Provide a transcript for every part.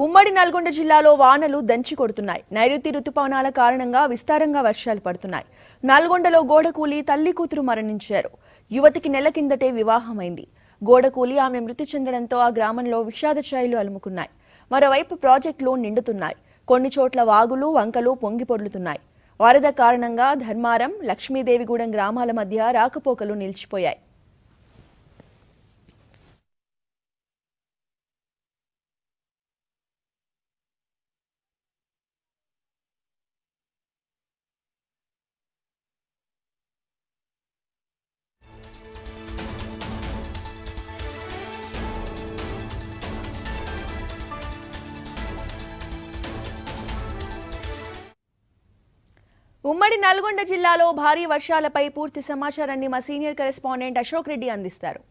ఉమ్మడి నల్గొండ జిల్లాలో వానలు దంచి కొడుతున్నాయి. నైరుతి రుతుపవనాల కారణంగా విస్తారంగా వర్షాలు పడుతున్నాయి. నల్గొండలో గోడకూలి తల్లి కూతురు మరణించారు. యువతికి నెల కిందటే వివాహమైంది. గోడకూలి ఆమె మృతి చెందడంతో ఆ గ్రామంలో విషాద ఛాయలు అలుముకున్నాయి. మరోవైపు ప్రాజెక్టులు నిండుతున్నాయి. కొన్ని చోట్ల వాగులు వంకలు పొంగి పొర్లుతున్నాయి. వరద కారణంగా ధర్మారం లక్ష్మీదేవిగూడెం గ్రామాల మధ్య రాకపోకలు నిలిచిపోయాయి. ఉమ్మడి నల్గొండ జిల్లాలో భారీ వర్షాలపై పూర్తి సమాచారాన్ని మా సీనియర్ కరెస్పాండెంట్ అశోక్ రెడ్డి అందిస్తారు.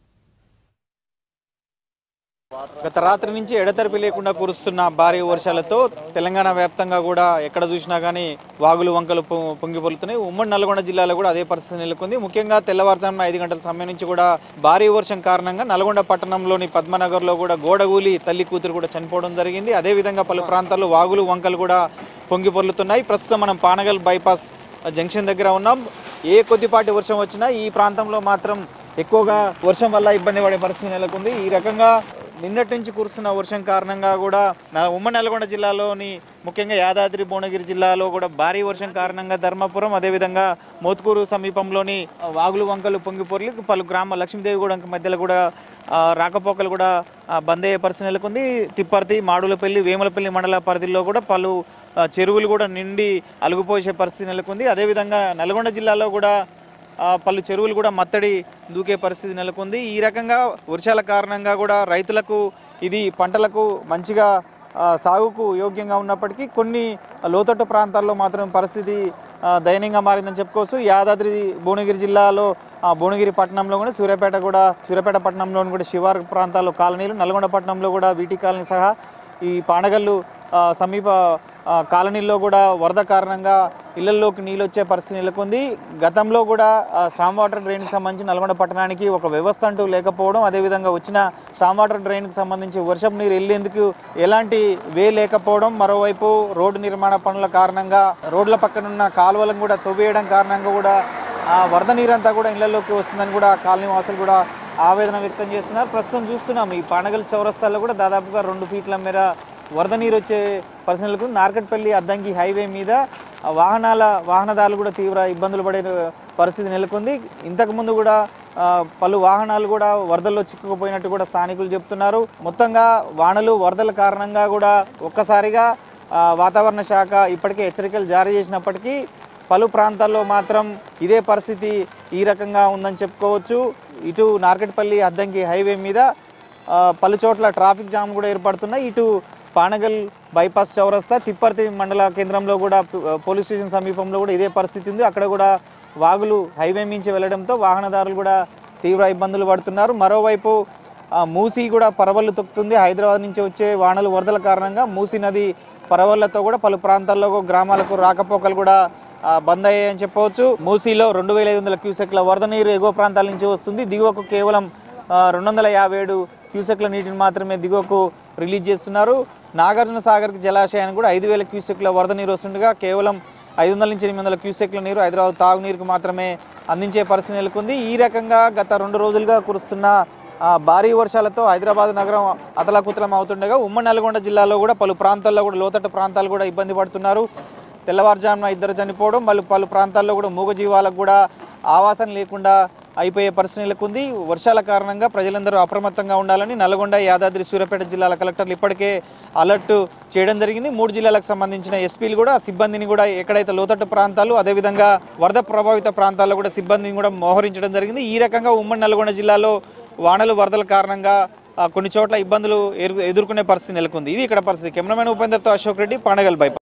గత రాత్రి నుంచి ఎడతెరిపి లేకుండా కురుస్తున్న భారీ వర్షాలతో తెలంగాణ వ్యాప్తంగా కూడా ఎక్కడ చూసినా కానీ వాగులు వంకలు పొ- పొంగి పొలుతున్నాయి ఉమ్మడి నల్గొండ జిల్లాలో కూడా అదే పరిస్థితి నెలకొంది. ముఖ్యంగా తెల్లవారుజామున ఐదు గంటల సమయం నుంచి కూడా భారీ వర్షం కారణంగా నల్గొండ పట్టణంలోని పద్మనగర్లో కూడా గోడగూలి తల్లి కూతురు కూడా చనిపోవడం జరిగింది. అదేవిధంగా పలు ప్రాంతాల్లో వాగులు వంకలు కూడా పొంగి పొర్లుతున్నాయి ప్రస్తుతం మనం పానగల్ బైపాస్ జంక్షన్ దగ్గర ఉన్నాం. ఏ కొద్దిపాటి వర్షం వచ్చినా ఈ ప్రాంతంలో మాత్రం ఎక్కువగా వర్షం వల్ల ఇబ్బంది పడే పరిస్థితి నెలకొంది. ఈ రకంగా నిన్నటి నుంచి కురుస్తున్న వర్షం కారణంగా కూడా ఉమ్మడి నల్గొండ జిల్లాలోని ముఖ్యంగా యాదాద్రి భువనగిరి జిల్లాలో కూడా భారీ వర్షం కారణంగా ధర్మపురం అదేవిధంగా మోత్కూరు సమీపంలోని వాగులు వంకలు పొంగిపొర్లు పలు గ్రామ లక్ష్మీదేవిగూడెం మధ్యలో కూడా రాకపోకలు కూడా బంద్ అయ్యే పరిస్థితి నెలకొంది. తిప్పర్తి మాడులపల్లి వేములపల్లి మండల పరిధిలో కూడా పలు చెరువులు కూడా నిండి అలుగుపోసే పరిస్థితి నెలకొంది. అదేవిధంగా నల్గొండ జిల్లాలో కూడా పలు చెరువులు కూడా మత్తడి దూకే పరిస్థితి నెలకొంది. ఈ రకంగా వర్షాల కారణంగా కూడా రైతులకు ఇది పంటలకు మంచిగా సాగుకు యోగ్యంగా ఉన్నప్పటికీ కొన్ని లోతట్టు ప్రాంతాల్లో మాత్రం పరిస్థితి దయనీయంగా మారిందని చెప్పుకోవచ్చు. యాదాద్రి భువనగిరి జిల్లాలో భువనగిరి పట్టణంలో కూడా సూర్యాపేట కూడా సూర్యాపేట పట్టణంలోని కూడా శివారు ప్రాంతాల్లో కాలనీలు నల్గొండ పట్టణంలో కూడా వీటి కాలనీ సహా ఈ పానగల్లు సమీప కాలనీల్లో కూడా వరద కారణంగా ఇళ్ళలోకి నీళ్ళు వచ్చే పరిస్థితి నెలకొంది. గతంలో కూడా స్టామ్ వాటర్ డ్రైన్కి సంబంధించి నల్గొండ పట్టణానికి ఒక వ్యవస్థ అంటూ లేకపోవడం అదేవిధంగా వచ్చిన స్టామ్ వాటర్ డ్రైన్కి సంబంధించి వర్షపు నీరు వెళ్ళేందుకు ఎలాంటి వే లేకపోవడం మరోవైపు రోడ్డు నిర్మాణ పనుల కారణంగా రోడ్ల పక్కనున్న కాలువలను కూడా తవ్వేయడం కారణంగా కూడా ఆ వరద నీరంతా కూడా ఇళ్ళలోకి వస్తుందని కూడా కాలనీ వాసులు కూడా ఆవేదన వ్యక్తం చేస్తున్నారు. ప్రస్తుతం చూస్తున్నాం ఈ పానగల్ చౌరస్తాల్లో కూడా దాదాపుగా రెండు ఫీట్ల మేర వరద నీరు వచ్చే పరిస్థితులకు నార్కట్పల్లి అద్దంకి హైవే మీద వాహనాల వాహనదారులు కూడా తీవ్ర ఇబ్బందులు పడే పరిస్థితి నెలకొంది. ఇంతకుముందు కూడా పలు వాహనాలు కూడా వరదల్లో చిక్కుకుపోయినట్టు కూడా స్థానికులు చెప్తున్నారు. మొత్తంగా వానలు వరదల కారణంగా కూడా ఒక్కసారిగా వాతావరణ శాఖ ఇప్పటికే హెచ్చరికలు జారీ చేసినప్పటికీ పలు ప్రాంతాల్లో మాత్రం ఇదే పరిస్థితి ఈ రకంగా ఉందని చెప్పుకోవచ్చు. ఇటు నార్కెట్పల్లి అద్దంకి హైవే మీద పలు చోట్ల ట్రాఫిక్ జామ్ కూడా ఏర్పడుతున్నాయి. ఇటు పానగల్ బైపాస్ చౌరస్తా తిప్పర్తి మండల కేంద్రంలో కూడా పోలీస్ స్టేషన్ సమీపంలో కూడా ఇదే పరిస్థితి ఉంది. అక్కడ కూడా వాగులు హైవే మించి వెళ్ళడంతో వాహనదారులు కూడా తీవ్ర ఇబ్బందులు పడుతున్నారు. మరోవైపు మూసీ కూడా పరవళ్ళు తొక్కుతుంది. హైదరాబాద్ నుంచి వచ్చే వానలు వరదల కారణంగా మూసీ నది పరవళ్ళతో కూడా పలు ప్రాంతాల్లో గ్రామాలకు రాకపోకలు కూడా బంద్ అయ్యాయని చెప్పవచ్చు. మూసీలో రెండు వేల ఐదు వందల క్యూసెక్ల వరద నీరు ఎగువ ప్రాంతాల నుంచి వస్తుంది. దిగువకు కేవలం రెండు వందల యాభై ఏడు క్యూసెక్ల నీటిని మాత్రమే దిగువకు రిలీజ్ చేస్తున్నారు. నాగార్జున సాగర్ జలాశయానికి కూడా ఐదు వేల క్యూసెక్ల వరద నీరు వస్తుండగా కేవలం ఐదు వందల నుంచి ఎనిమిది వందల క్యూసెక్ల నీరు హైదరాబాద్ తాగునీరుకు మాత్రమే అందించే పరిస్థితి నెలకొంది. ఈ రకంగా గత రెండు రోజులుగా కురుస్తున్న భారీ వర్షాలతో హైదరాబాద్ నగరం అతలాకుతలం అవుతుండగా ఉమ్మడి నల్గొండ జిల్లాలో కూడా పలు ప్రాంతాల్లో కూడా లోతట్టు ప్రాంతాలు కూడా ఇబ్బంది పడుతున్నారు. తెల్లవారుజామున ఇద్దరు చనిపోవడం మళ్ళీ పలు ప్రాంతాల్లో కూడా మూగజీవాలకు కూడా ఆవాసం లేకుండా అయిపోయే పరిస్థితి ఉంది వర్షాల కారణంగా ప్రజలందరూ అప్రమత్తంగా ఉండాలని నల్గొండ యాదాద్రి సూర్యాపేట జిల్లాల కలెక్టర్లు ఇప్పటికే అలర్ట్ చేయడం జరిగింది. మూడు జిల్లాలకు సంబంధించిన ఎస్పీలు కూడా సిబ్బందిని కూడా ఎక్కడైతే లోతట్టు ప్రాంతాలు అదేవిధంగా వరద ప్రభావిత ప్రాంతాల్లో కూడా సిబ్బందిని కూడా మోహరించడం జరిగింది. ఈ రకంగా ఉమ్మడి నల్గొండ జిల్లాలో వానలు వరదల కారణంగా కొన్ని చోట్ల ఇబ్బందులు ఎదుర్కొనే పరిస్థితి నెలకొంది. ఇది ఇక్కడ పరిస్థితి. కెమెరామెన్ ఉపేందర్తో అశోక్ రెడ్డి పానగల్ బైపాస్.